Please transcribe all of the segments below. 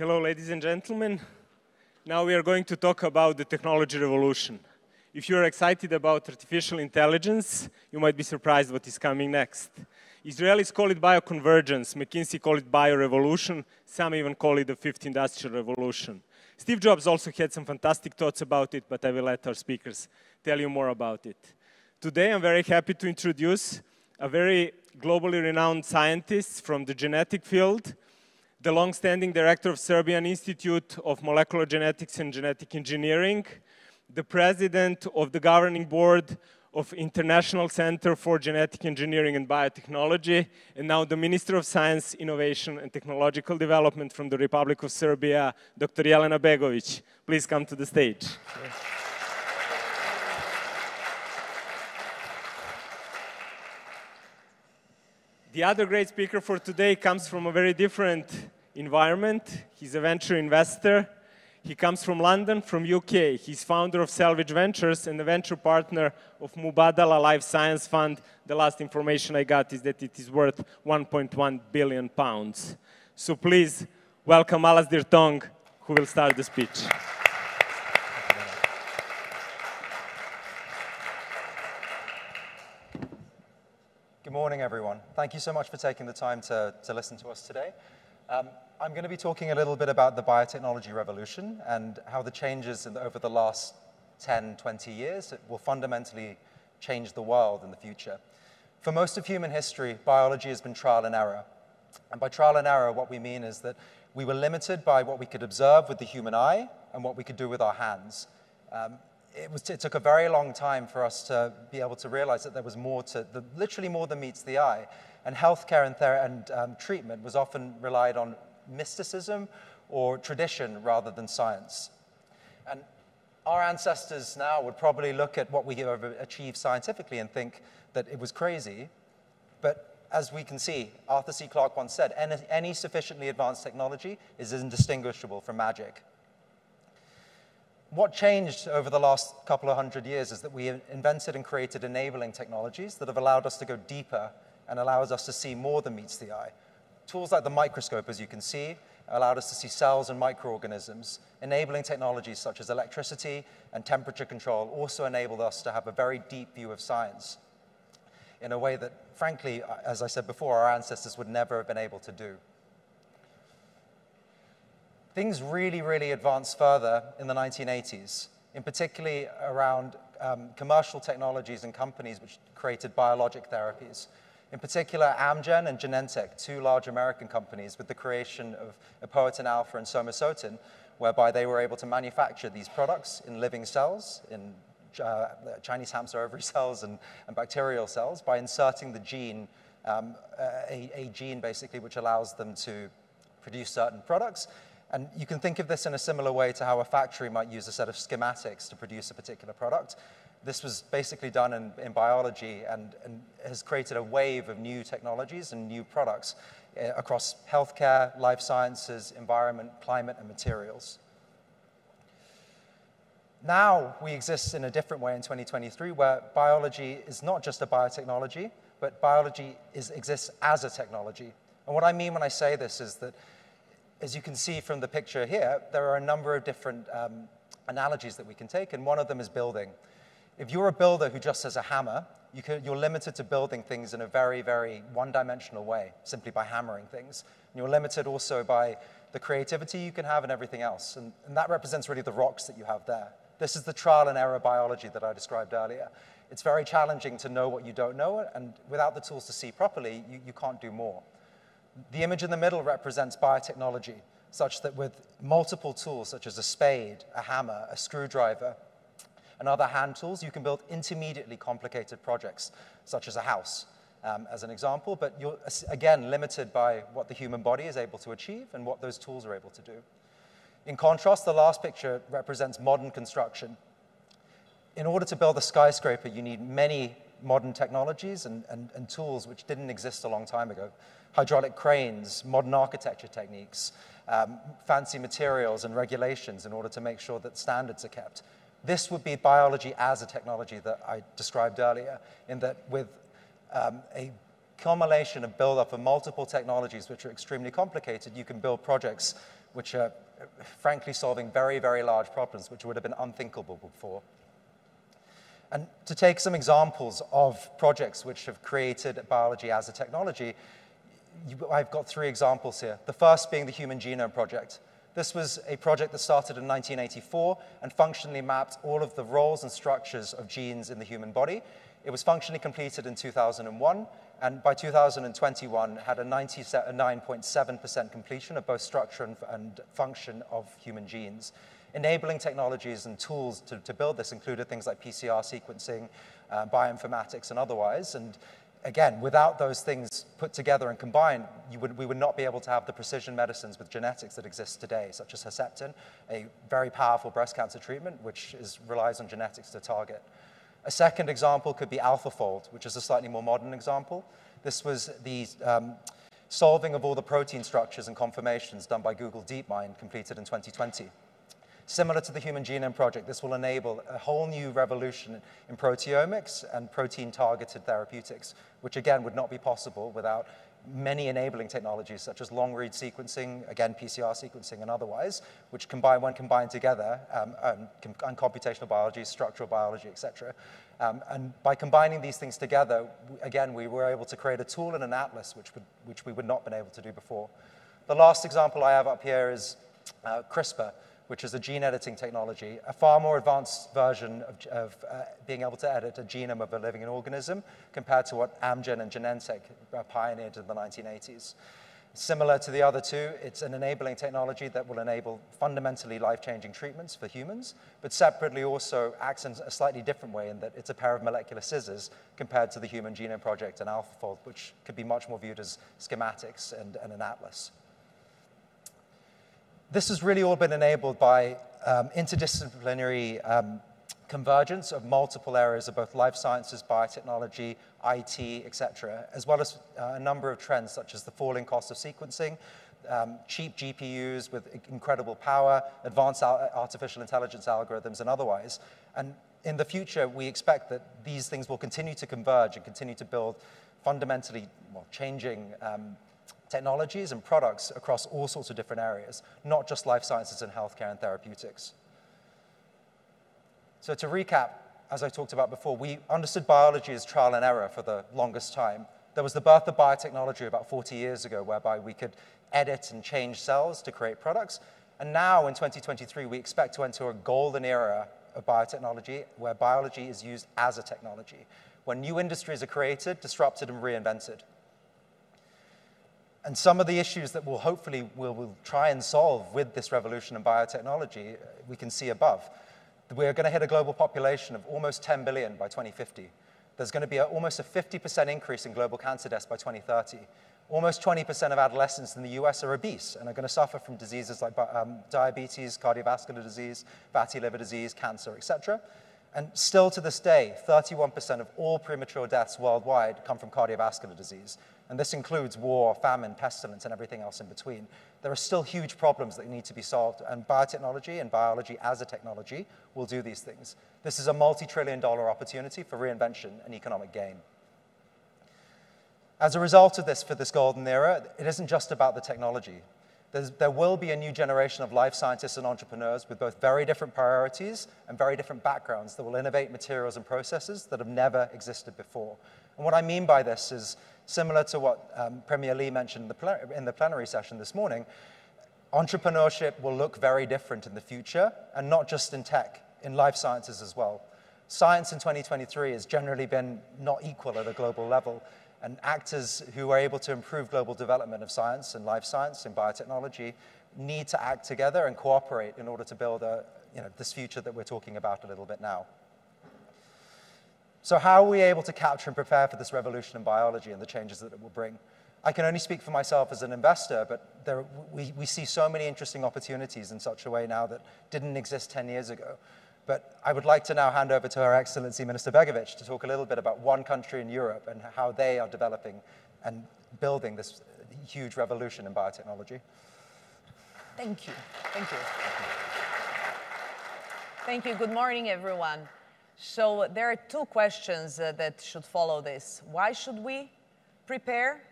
Hello, ladies and gentlemen. Now we are going to talk about the technology revolution. If you're excited about artificial intelligence, you might be surprised what is coming next. Israelis call it bioconvergence, McKinsey call it biorevolution, some even call it the fifth industrial revolution. Steve Jobs also had some fantastic thoughts about it, but I will let our speakers tell you more about it. Today, I'm very happy to introduce a very globally renowned scientist from the genetic field, the long-standing director of Serbian Institute of Molecular Genetics and Genetic Engineering, the president of the governing board of International Center for Genetic Engineering and Biotechnology, and now the Minister of Science, Innovation and Technological Development from the Republic of Serbia, Dr. Jelena Begovic. Please come to the stage. The other great speaker for today comes from a very different environment. He's a venture investor. He comes from London, from UK. He's founder of Selvedge Ventures and a venture partner of Mubadala Life Science Fund. The last information I got is that it is worth 1.1 billion pounds. So please welcome Alasdair Thong, who will start the speech. Good morning, everyone. Thank you so much for taking the time to, to listen to us today. Um, I'm going to be talking a little bit about the biotechnology revolution and how the changes the, over the last 10, 20 years will fundamentally change the world in the future. For most of human history, biology has been trial and error. And by trial and error, what we mean is that we were limited by what we could observe with the human eye and what we could do with our hands. Um, it, was, it took a very long time for us to be able to realize that there was more to, the, literally more than meets the eye. And healthcare and, and um, treatment was often relied on mysticism or tradition rather than science. And our ancestors now would probably look at what we have achieved scientifically and think that it was crazy. But as we can see, Arthur C. Clarke once said, any, any sufficiently advanced technology is indistinguishable from magic. What changed over the last couple of hundred years is that we invented and created enabling technologies that have allowed us to go deeper and allows us to see more than meets the eye. Tools like the microscope, as you can see, allowed us to see cells and microorganisms. Enabling technologies such as electricity and temperature control also enabled us to have a very deep view of science in a way that, frankly, as I said before, our ancestors would never have been able to do. Things really, really advanced further in the 1980s, in particularly around um, commercial technologies and companies which created biologic therapies. In particular, Amgen and Genentech, two large American companies with the creation of Epoetin alpha and somasotin, whereby they were able to manufacture these products in living cells, in uh, Chinese hamster ovary cells and, and, bacterial cells, by inserting the gene, um, a, a gene basically which allows them to produce certain products. And you can think of this in a similar way to how a factory might use a set of schematics to produce a particular product. This was basically done in, in biology and, and, has created a wave of new technologies and new products uh, across healthcare, life sciences, environment, climate, and materials. Now we exist in a different way in 2023 where biology is not just a biotechnology, but biology is, exists as a technology. And what I mean when I say this is that, as you can see from the picture here, there are a number of different um, analogies that we can take, and one of them is building. If you're a builder who just has a hammer, you can, you're limited to building things in a very, very one-dimensional way, simply by hammering things. And you're limited also by the creativity you can have and everything else. And, and that represents really the rocks that you have there. This is the trial and error biology that I described earlier. It's very challenging to know what you don't know, and without the tools to see properly, you, you can't do more. The image in the middle represents biotechnology, such that with multiple tools, such as a spade, a hammer, a screwdriver, and other hand tools, you can build intermediately complicated projects, such as a house, um, as an example, but you're, again, limited by what the human body is able to achieve and what those tools are able to do. In contrast, the last picture represents modern construction. In order to build a skyscraper, you need many modern technologies and, and, and tools which didn't exist a long time ago. Hydraulic cranes, modern architecture techniques, um, fancy materials and regulations in order to make sure that standards are kept. This would be biology as a technology that I described earlier, in that with um, a culmination of build-up of multiple technologies which are extremely complicated, you can build projects which are frankly solving very, very large problems which would have been unthinkable before. And to take some examples of projects which have created biology as a technology, you, I've got three examples here. The first being the Human Genome Project. This was a project that started in 1984 and functionally mapped all of the roles and structures of genes in the human body. It was functionally completed in 2001, and by 2021 had a 99.7% completion of both structure and, and, function of human genes. Enabling technologies and tools to, to build this included things like PCR sequencing, uh, bioinformatics, and otherwise. And again, without those things put together and combined, would, we would not be able to have the precision medicines with genetics that exist today, such as Herceptin, a very powerful breast cancer treatment which is, relies on genetics to target. A second example could be AlphaFold, which is a slightly more modern example. This was the um, solving of all the protein structures and conformations done by Google DeepMind, completed in 2020. Similar to the Human Genome Project, this will enable a whole new revolution in proteomics and protein-targeted therapeutics, which again would not be possible without many enabling technologies such as long-read sequencing, again, PCR sequencing and otherwise, which combine, when combined together, um, and, and, computational biology, structural biology, etc. Um, and by combining these things together, again, we were able to create a tool and an atlas which, would, which we would not have been able to do before. The last example I have up here is uh, CRISPR which is a gene editing technology, a far more advanced version of, of uh, being able to edit a genome of a living organism compared to what Amgen and Genentech pioneered in the 1980s. Similar to the other two, it's an enabling technology that will enable fundamentally life-changing treatments for humans, but separately also acts in a slightly different way in that it's a pair of molecular scissors compared to the Human Genome Project and AlphaFold, which could be much more viewed as schematics and, and an atlas. This has really all been enabled by um, interdisciplinary um, convergence of multiple areas of both life sciences, biotechnology, IT, etc., as well as uh, a number of trends such as the falling cost of sequencing, um, cheap GPUs with incredible power, advanced artificial intelligence algorithms, and otherwise. And in the future, we expect that these things will continue to converge and continue to build fundamentally well, changing um, technologies and products across all sorts of different areas, not just life sciences and healthcare and therapeutics. So to recap, as I talked about before, we understood biology as trial and error for the longest time. There was the birth of biotechnology about 40 years ago, whereby we could edit and change cells to create products. And now in 2023, we expect to enter a golden era of biotechnology where biology is used as a technology, when new industries are created, disrupted, and reinvented. And some of the issues that we'll hopefully we'll, we'll try and solve with this revolution in biotechnology, we can see above. We're going to hit a global population of almost 10 billion by 2050. There's going to be a, almost a 50% increase in global cancer deaths by 2030. Almost 20% of adolescents in the US are obese and are going to suffer from diseases like um, diabetes, cardiovascular disease, fatty liver disease, cancer, etc. And still to this day, 31% of all premature deaths worldwide come from cardiovascular disease. And this includes war, famine, pestilence, and everything else in between. There are still huge problems that need to be solved, and biotechnology and biology as a technology will do these things. This is a multi trillion dollar opportunity for reinvention and economic gain. As a result of this, for this golden era, it isn't just about the technology. There's, there will be a new generation of life scientists and entrepreneurs with both very different priorities and very different backgrounds that will innovate materials and processes that have never existed before. And what I mean by this is similar to what um, Premier Lee mentioned in the, in the plenary session this morning, entrepreneurship will look very different in the future, and not just in tech, in life sciences as well. Science in 2023 has generally been not equal at a global level, and actors who are able to improve global development of science and life science and biotechnology need to act together and cooperate in order to build a, you know, this future that we're talking about a little bit now. So how are we able to capture and prepare for this revolution in biology and the changes that it will bring? I can only speak for myself as an investor, but there, we, we see so many interesting opportunities in such a way now that didn't exist 10 years ago. But I would like to now hand over to Her Excellency Minister Begovic to talk a little bit about one country in Europe and how they are developing and building this huge revolution in biotechnology. Thank you. Thank you. Thank you. Good morning, everyone. So there are two questions uh, that should follow this. Why should we prepare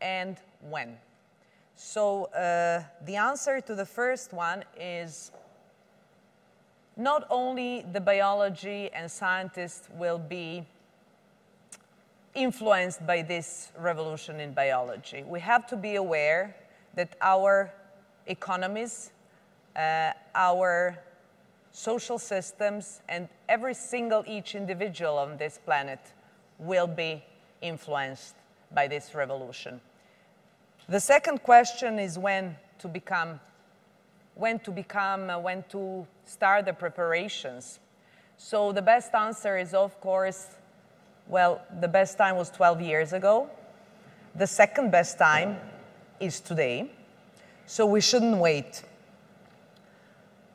and when? So uh, the answer to the first one is not only the biology and scientists will be influenced by this revolution in biology. We have to be aware that our economies, uh, our social systems, and every single each individual on this planet will be influenced by this revolution. The second question is when to become, when to become, uh, when to start the preparations. So the best answer is, of course, well, the best time was 12 years ago. The second best time is today. So we shouldn't wait.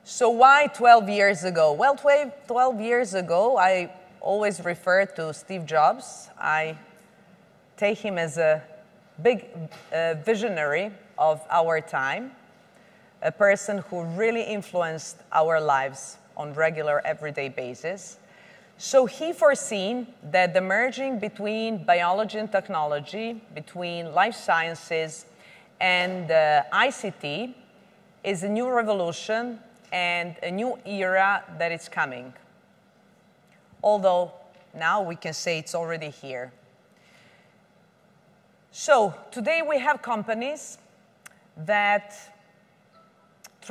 So why 12 years ago? Well, 12 years ago, I always refer to Steve Jobs. I take him as a big uh, visionary of our time, a person who really influenced our lives on regular, everyday basis. So he foreseen that the merging between biology and technology, between life sciences and uh, ICT is a new revolution and a new era that is coming. Although now we can say it's already here. So today we have companies that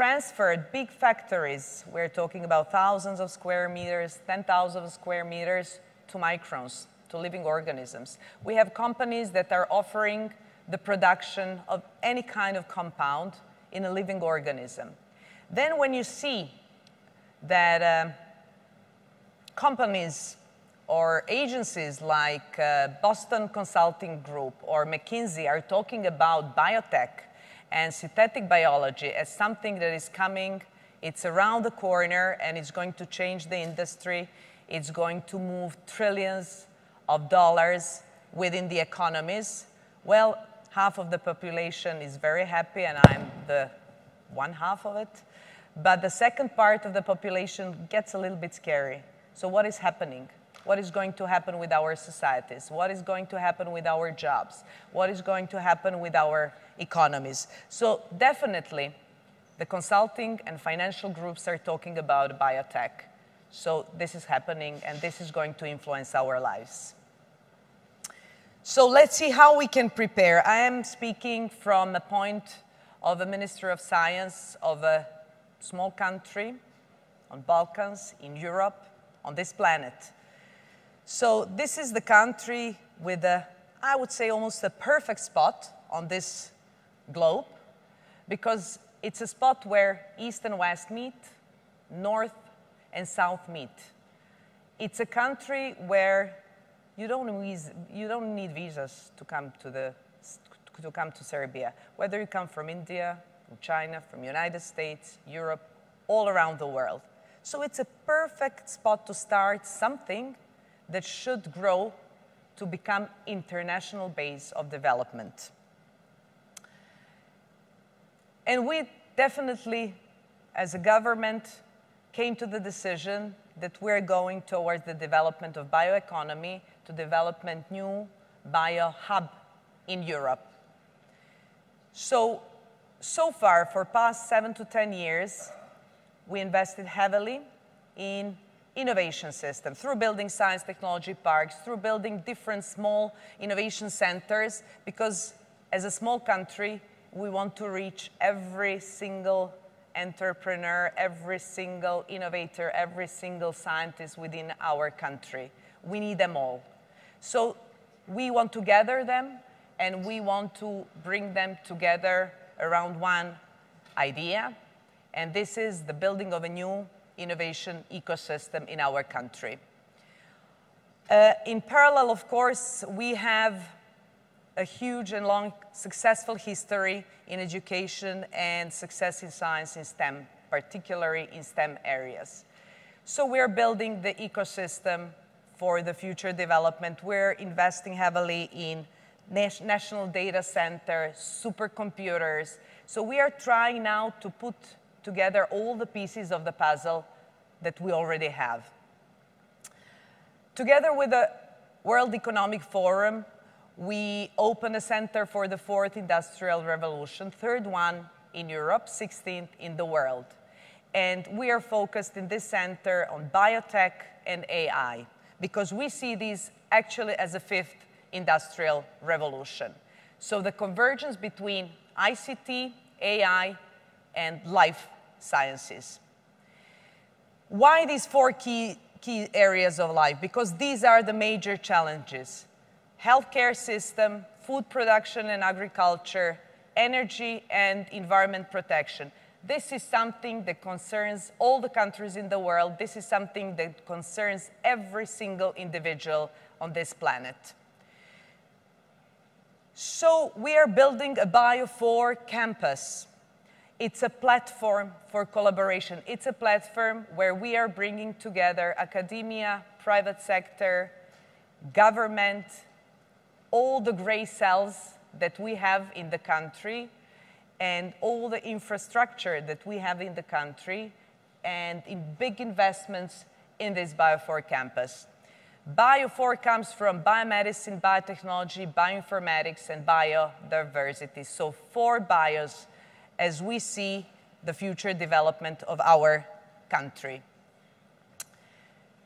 transferred big factories, we're talking about thousands of square meters, 10,000 square meters, to microns, to living organisms. We have companies that are offering the production of any kind of compound in a living organism. Then when you see that uh, companies or agencies like uh, Boston Consulting Group or McKinsey are talking about biotech and synthetic biology as something that is coming, it's around the corner and it's going to change the industry. It's going to move trillions of dollars within the economies. Well, half of the population is very happy and I'm the one half of it. But the second part of the population gets a little bit scary. So what is happening? What is going to happen with our societies? What is going to happen with our jobs? What is going to happen with our economies? So definitely, the consulting and financial groups are talking about biotech. So this is happening, and this is going to influence our lives. So let's see how we can prepare. I am speaking from the point of a Minister of Science of a small country on Balkans, in Europe, on this planet. So this is the country with a, I would say, almost a perfect spot on this globe because it's a spot where East and West meet, North and South meet. It's a country where you don't, you don't need visas to come to, the, to come to Serbia, whether you come from India, from China, from United States, Europe, all around the world. So it's a perfect spot to start something that should grow to become international base of development. And we definitely, as a government, came to the decision that we're going towards the development of bioeconomy to development new bio hub in Europe. So, so far, for past seven to 10 years, we invested heavily in innovation system through building science technology parks, through building different small innovation centers, because as a small country, we want to reach every single entrepreneur, every single innovator, every single scientist within our country. We need them all. So we want to gather them and we want to bring them together around one idea. And this is the building of a new innovation ecosystem in our country. Uh, in parallel, of course, we have a huge and long successful history in education and success in science in STEM, particularly in STEM areas. So we're building the ecosystem for the future development. We're investing heavily in national data centers, supercomputers. So we are trying now to put together all the pieces of the puzzle that we already have. Together with the World Economic Forum, We open a center for the fourth industrial revolution, third one in Europe, 16th in the world. And we are focused in this center on biotech and AI because we see these actually as a fifth industrial revolution. So the convergence between ICT, AI, and life sciences. Why these four key, key areas of life? Because these are the major challenges. Healthcare system, food production and agriculture, energy and environment protection. This is something that concerns all the countries in the world. This is something that concerns every single individual on this planet. So we are building a Bio4 campus. It's a platform for collaboration. It's a platform where we are bringing together academia, private sector, government, all the gray cells that we have in the country and all the infrastructure that we have in the country and in big investments in this Bio4 campus. Bio4 comes from biomedicine, biotechnology, bioinformatics, and biodiversity. So four bios as we see the future development of our country.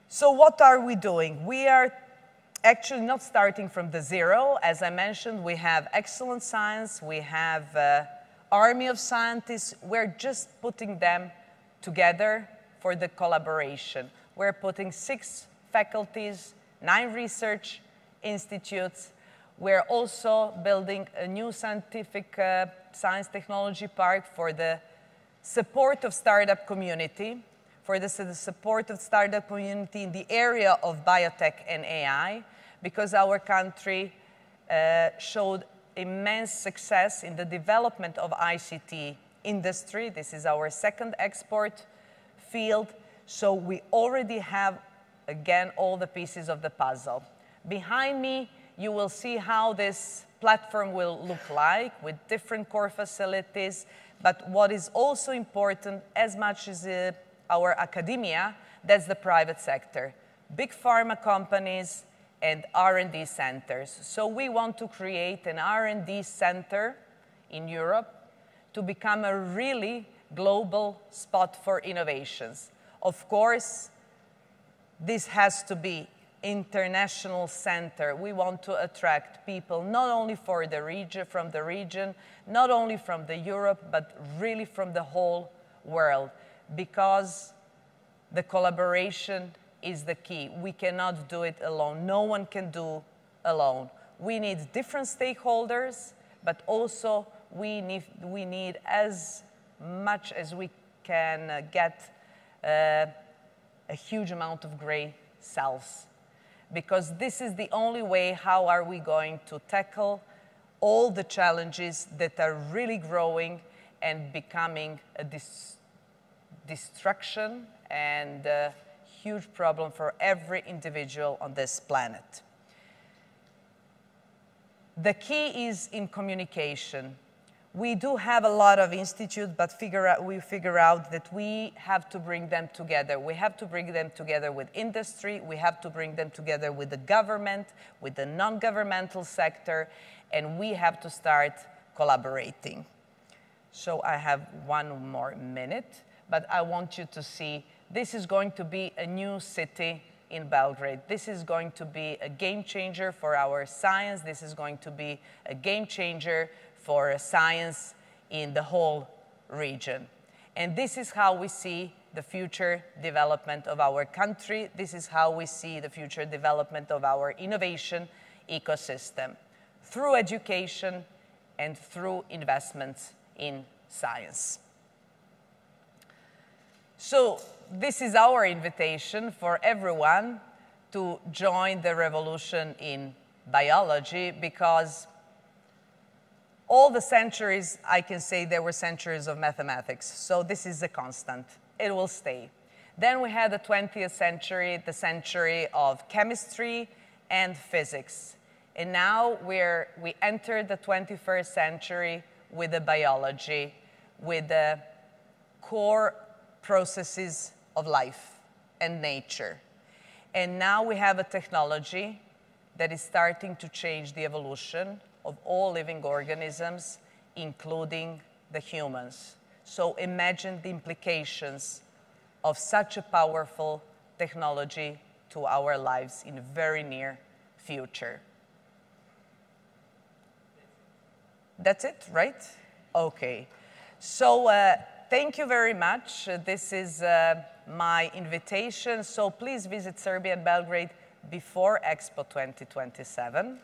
So what are we doing? We are actually not starting from the zero. As I mentioned, we have excellent science, we have uh, army of scientists. We're just putting them together for the collaboration. We're putting six faculties, nine research institutes. We're also building a new scientific uh, science technology park for the support of startup community, for the, the support of startup community in the area of biotech and AI, because our country uh, showed immense success in the development of ICT industry. This is our second export field. So we already have, again, all the pieces of the puzzle. Behind me, you will see how this platform will look like with different core facilities. But what is also important, as much as uh, our academia, that's the private sector. Big pharma companies, and R&D centers. So we want to create an R&D center in Europe to become a really global spot for innovations. Of course, this has to be international center. We want to attract people not only for the region, from the region, not only from the Europe, but really from the whole world, because the collaboration is the key. We cannot do it alone. No one can do alone. We need different stakeholders, but also we need, we need as much as we can get uh, a huge amount of gray cells. Because this is the only way how are we going to tackle all the challenges that are really growing and becoming a dis destruction and a huge problem for every individual on this planet. The key is in communication. We do have a lot of institutes, but figure out, we figure out that we have to bring them together. We have to bring them together with industry, we have to bring them together with the government, with the non-governmental sector, and we have to start collaborating. So I have one more minute, but I want you to see this is going to be a new city in Belgrade. This is going to be a game changer for our science. This is going to be a game changer for science in the whole region. And this is how we see the future development of our country. This is how we see the future development of our innovation ecosystem through education and through investments in science. So this is our invitation for everyone to join the revolution in biology because all the centuries, I can say there were centuries of mathematics. So this is a constant. It will stay. Then we had the 20th century, the century of chemistry and physics. And now we're, we entered the 21st century with the biology, with the core processes of life and nature. And now we have a technology that is starting to change the evolution of all living organisms, including the humans. So imagine the implications of such a powerful technology to our lives in a very near future. That's it, right? Okay. So uh, thank you very much. Uh, this is uh, my invitation. So please visit Serbia and Belgrade before Expo 2027.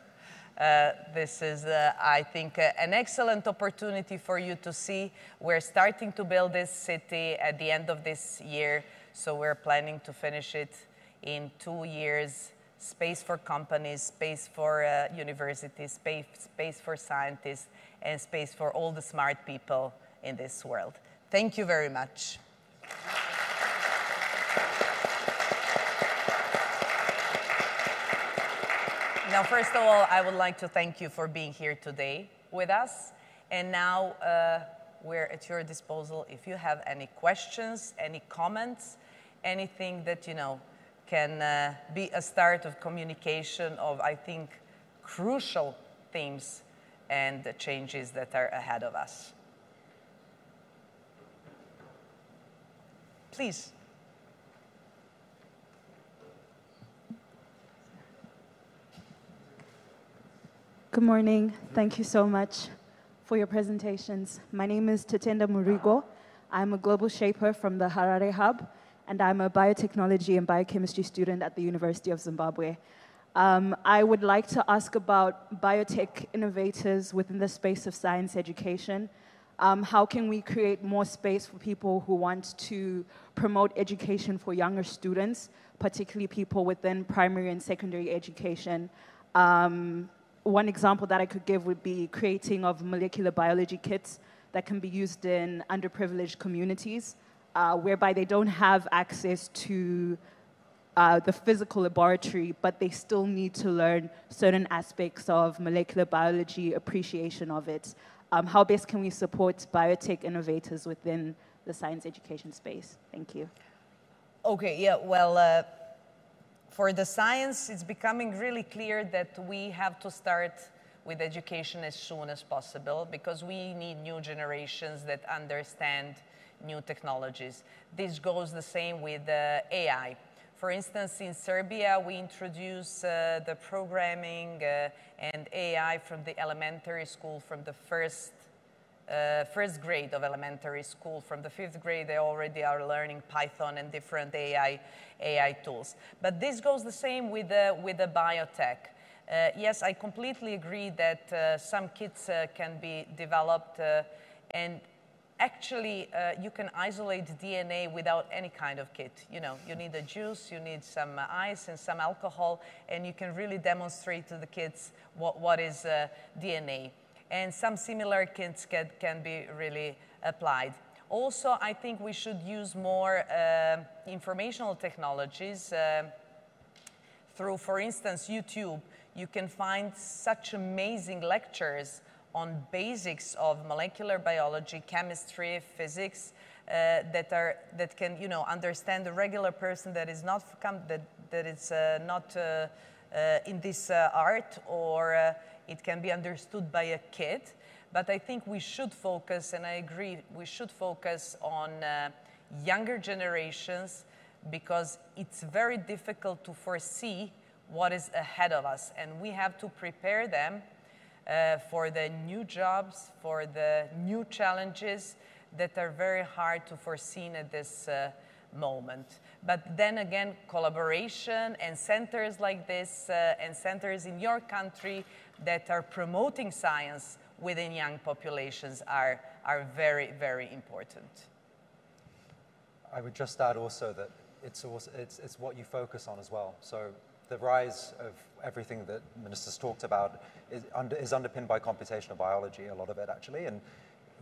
Uh, this is, uh, I think, uh, an excellent opportunity for you to see. We're starting to build this city at the end of this year, so we're planning to finish it in two years. Space for companies, space for uh, universities, space, space for scientists, and space for all the smart people in this world. Thank you very much. First of all, I would like to thank you for being here today with us. And now uh, we're at your disposal if you have any questions, any comments, anything that, you know, can uh, be a start of communication of, I think, crucial themes and the changes that are ahead of us. Please. Good morning. Thank you so much for your presentations. My name is Tatenda Murigo. I'm a global shaper from the Harare Hub, and I'm a biotechnology and biochemistry student at the University of Zimbabwe. Um, I would like to ask about biotech innovators within the space of science education. Um, how can we create more space for people who want to promote education for younger students, particularly people within primary and secondary education? Um, one example that I could give would be creating of molecular biology kits that can be used in underprivileged communities, uh, whereby they don't have access to uh, the physical laboratory, but they still need to learn certain aspects of molecular biology, appreciation of it. Um, how best can we support biotech innovators within the science education space? Thank you. Okay, yeah, well, uh for the science, it's becoming really clear that we have to start with education as soon as possible because we need new generations that understand new technologies. This goes the same with uh, AI. For instance, in Serbia, we introduce uh, the programming uh, and AI from the elementary school from the first uh, first grade of elementary school. From the fifth grade, they already are learning Python and different AI, AI tools. But this goes the same with the, with the biotech. Uh, yes, I completely agree that uh, some kits uh, can be developed uh, and actually uh, you can isolate DNA without any kind of kit. You know, you need a juice, you need some ice and some alcohol, and you can really demonstrate to the kids what, what is DNA and some similar kits can, can be really applied. Also, I think we should use more uh, informational technologies uh, through, for instance, YouTube. You can find such amazing lectures on basics of molecular biology, chemistry, physics, uh, that are that can you know understand the regular person that is not that that is uh, not uh, uh in this uh, art or uh, it can be understood by a kid, but I think we should focus, and I agree, we should focus on uh, younger generations because it's very difficult to foresee what is ahead of us, and we have to prepare them uh, for the new jobs, for the new challenges that are very hard to foresee at this uh, moment. But then again, collaboration and centers like this uh, and centers in your country that are promoting science within young populations are, are very, very important. I would just add also that it's, also, it's, it's what you focus on as well. So the rise of everything that ministers talked about is, under, is underpinned by computational biology, a lot of it actually. And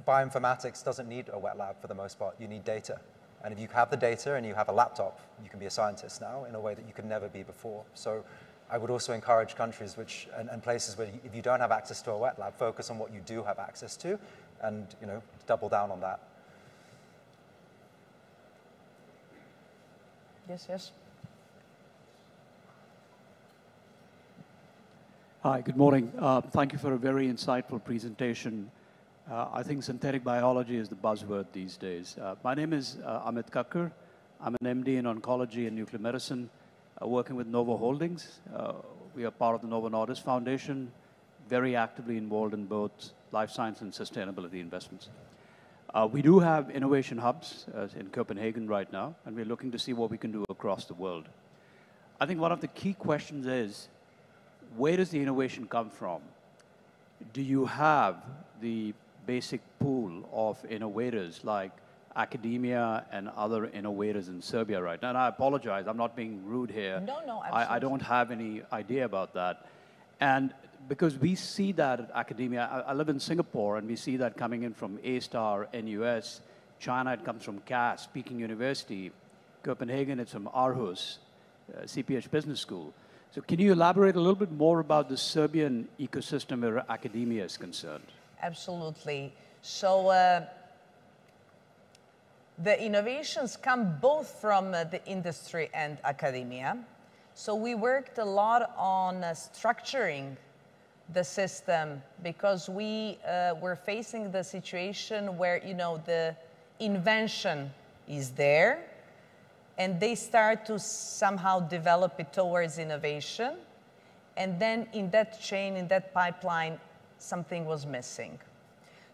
bioinformatics doesn't need a wet lab for the most part. You need data. And if you have the data and you have a laptop, you can be a scientist now in a way that you could never be before. So I would also encourage countries which, and, and, places where if you don't have access to a wet lab, focus on what you do have access to and you know, double down on that. Yes, yes. Hi, good morning. Uh, thank you for a very insightful presentation. Uh, I think synthetic biology is the buzzword these days. Uh, my name is uh, Amit Kakkar. I'm an MD in oncology and nuclear medicine, uh, working with Novo Holdings. Uh, we are part of the Novo Nordisk Foundation, very actively involved in both life science and sustainability investments. we do have innovation hubs in Copenhagen right now, and we're looking to see what we can do across the world. I think one of the key questions is, where does the innovation come from? Do you have the basic pool of innovators like academia and other innovators in Serbia right now? And I apologize, I'm not being rude here. No, no, I, I, don't have any idea about that. And because we see that at academia, I, I live in Singapore and we see that coming in from A-Star, NUS, China it comes from CAS, Peking University, Copenhagen it's from Aarhus, uh, CPH Business School. So can you elaborate a little bit more about the Serbian ecosystem where academia is concerned? Absolutely. So uh, the innovations come both from uh, the industry and academia. So we worked a lot on uh, structuring the system because we uh, were facing the situation where, you know, the invention is there, and they start to somehow develop it towards innovation. And then in that chain, in that pipeline, something was missing.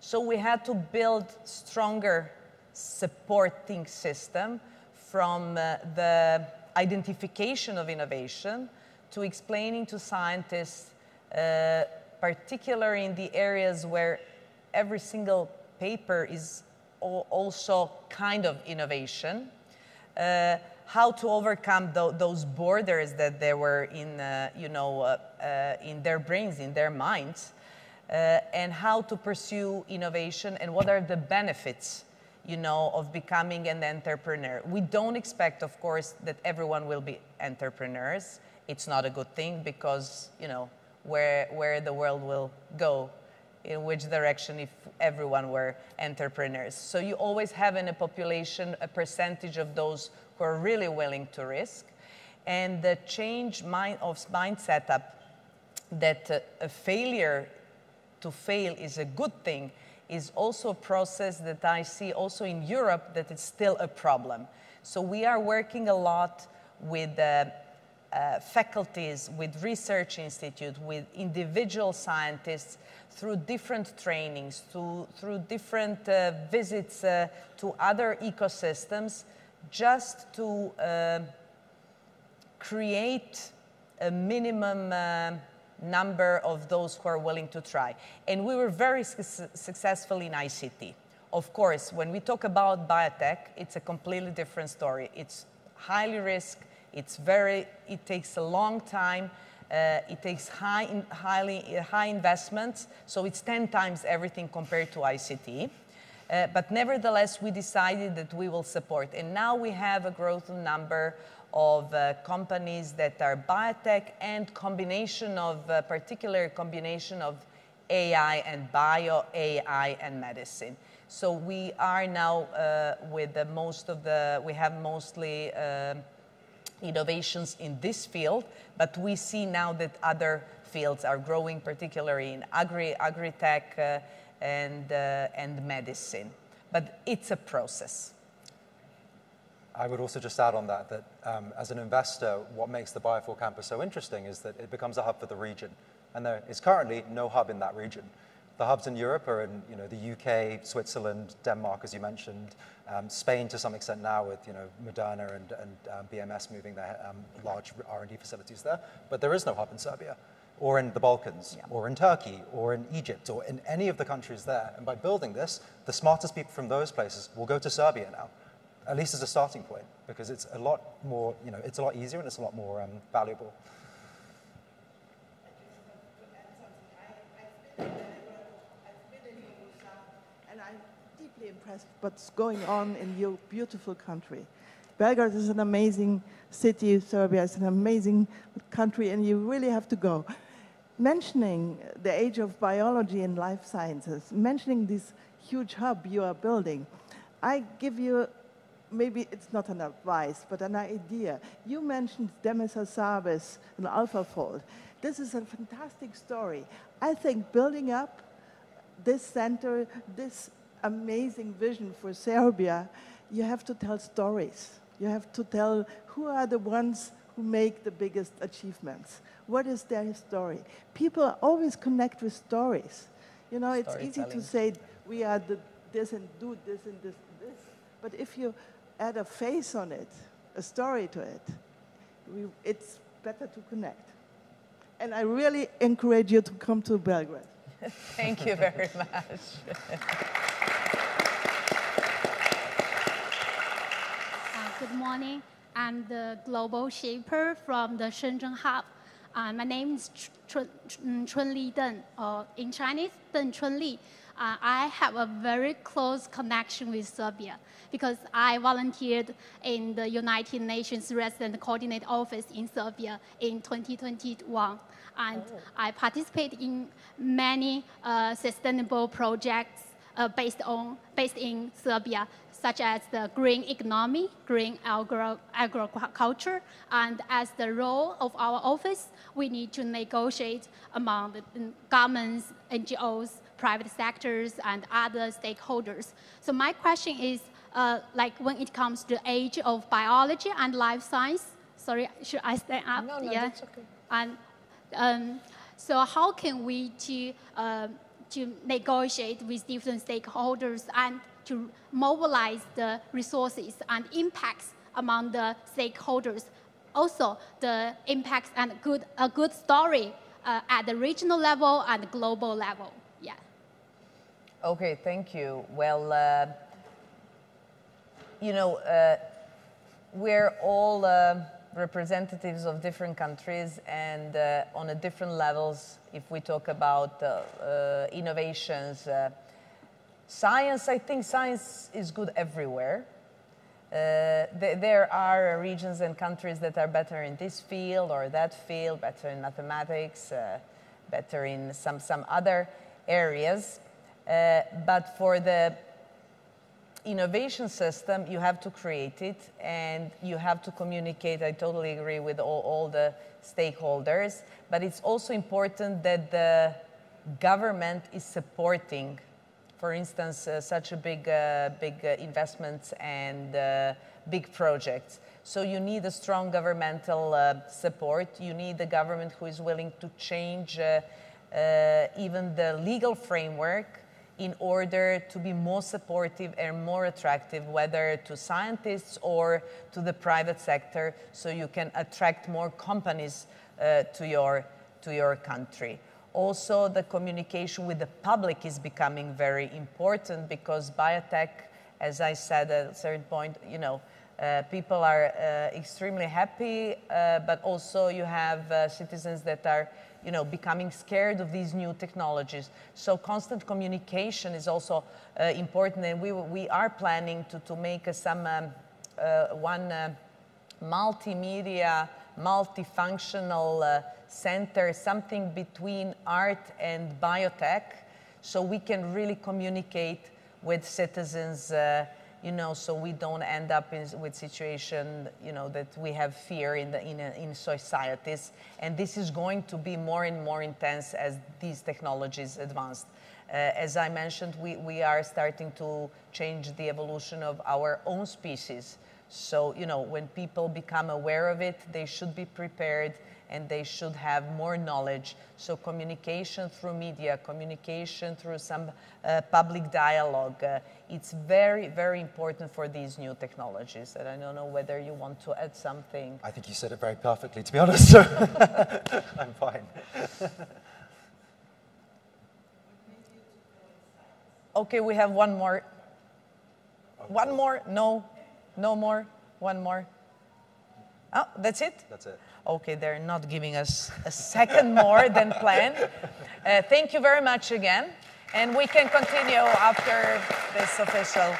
So we had to build stronger supporting system from uh, the identification of innovation to explaining to scientists, uh, particularly in the areas where every single paper is also kind of innovation, uh, how to overcome th those borders that there were in, uh, you know, uh, uh, in their brains, in their minds, and how to pursue innovation and what are the benefits, you know, of becoming an entrepreneur. We don't expect, of course, that everyone will be entrepreneurs. It's not a good thing because, you know, where, where the world will go in which direction if everyone were entrepreneurs. So you always have in a population a percentage of those who are really willing to risk. And the change mind of mind setup that uh, a failure to fail is a good thing is also a process that I see also in Europe that it's still a problem. So we are working a lot with uh, uh, faculties, with research institutes, with individual scientists through different trainings, to, through different uh, visits uh, to other ecosystems, just to uh, create a minimum uh, number of those who are willing to try. And we were very su successful in ICT. Of course, when we talk about biotech, it's a completely different story. It's highly risk, it's very, it takes a long time. Uh, it takes high, in, highly, uh, high investments, so it's 10 times everything compared to ICT. Uh, but nevertheless, we decided that we will support. And now we have a growth number of uh, companies that are biotech and combination of, uh, particular combination of AI and bio, AI and medicine. So we are now uh, with the most of the, we have mostly innovations in this field, but we see now that other fields are growing, particularly in agri, agri-tech uh, and, uh, and medicine. But it's a process. I would also just add on that that um, as an investor, what makes the Bio4 campus so interesting is that it becomes a hub for the region. And there is currently no hub in that region. The hubs in Europe are in you know, the UK, Switzerland, Denmark, as you mentioned, um, Spain to some extent now with you know, Moderna and, and um, BMS moving their um, large R&D facilities there. But there is no hub in Serbia or in the Balkans, yeah. or in Turkey, or in Egypt, or in any of the countries there. And by building this, the smartest people from those places will go to Serbia now, at least as a starting point, because it's a lot more, you know, it's a lot easier and it's a lot more um, valuable. impressed what's going on in your beautiful country. Belgrade is an amazing city, Serbia is an amazing country, and you really have to go. Mentioning the age of biology and life sciences, mentioning this huge hub you are building, I give you, maybe it's not an advice, but an idea. You mentioned Demis Hassabis and AlphaFold. This is a fantastic story. I think building up this center, this amazing vision for Serbia, you have to tell stories. You have to tell who are the ones who make the biggest achievements. What is their story? People always connect with stories. You know, it's easy to say we are the, this and do this and this and this, but if you add a face on it, a story to it, we, it's better to connect. And I really encourage you to come to Belgrade. Thank you very much. uh, good morning. I'm the global shaper from the Shenzhen Hub. Uh, my name is Chun, Chunli Deng, or in Chinese, Deng Chunli. Uh, I have a very close connection with Serbia because I volunteered in the United Nations Resident Coordinate Office in Serbia in 2021. And oh. I participate in many uh, sustainable projects uh, based, on, based in Serbia, such as the green economy, green agro agriculture, and as the role of our office, we need to negotiate among the governments, NGOs, private sectors, and other stakeholders. So my question is, uh, like when it comes to the age of biology and life science, sorry, should I stand up? No, no, yeah. that's okay. And um, so how can we to, uh, to negotiate with different stakeholders and to mobilize the resources and impacts among the stakeholders. Also, the impacts and good, a good story uh, at the regional level and global level. Okay, thank you. Well, uh, you know, uh, we're all uh, representatives of different countries and uh, on a different levels if we talk about uh, innovations Science, I think science is good everywhere. Uh, th there are regions and countries that are better in this field or that field, better in mathematics, uh, better in some, some other areas. Uh, but for the innovation system, you have to create it and you have to communicate. I totally agree with all, all the stakeholders. But it's also important that the government is supporting for instance, uh, such a big, uh, big uh, investments and uh, big projects. So you need a strong governmental uh, support. You need a government who is willing to change even the legal framework in order to be more supportive and more attractive, whether to scientists or to the private sector, so you can attract more companies uh, to, your, to your country. Also, the communication with the public is becoming very important because biotech, as I said at a certain point, you know, uh, people are uh, extremely happy, uh, but also you have uh, citizens that are, you know, becoming scared of these new technologies. So constant communication is also uh, important, and we, we are planning to, to make some um, one multimedia, multifunctional center something between art and biotech so we can really communicate with citizens you know so we don't end up in, with situation you know that we have fear in the in, a, in societies and this is going to be more and more intense as these technologies advance uh, as I mentioned, we, we are starting to change the evolution of our own species. So, you know, when people become aware of it, they should be prepared and they should have more knowledge. So communication through media, communication through some uh, public dialogue, uh, it's very, very important for these new technologies. And I don't know whether you want to add something. I think you said it very perfectly, to be honest. I'm fine. okay, we have one more. One more? No, no more. One more. Oh, that's it? That's it. Okay, they're not giving us a second more than planned. Uh, thank you very much again. And we can continue after this official